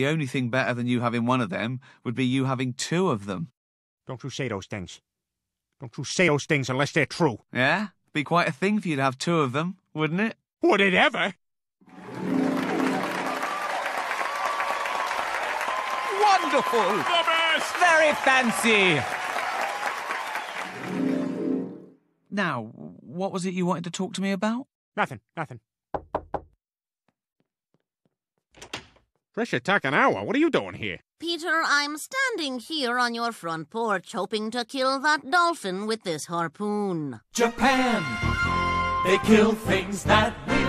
The only thing better than you having one of them would be you having two of them. Don't you say those things. Don't you say those things unless they're true. Yeah? Be quite a thing for you to have two of them, wouldn't it? Would it ever? Wonderful! The best! Very fancy! Now, what was it you wanted to talk to me about? Nothing, nothing. Tricia Takanawa, what are you doing here? Peter, I'm standing here on your front porch hoping to kill that dolphin with this harpoon. Japan! They kill things that we like!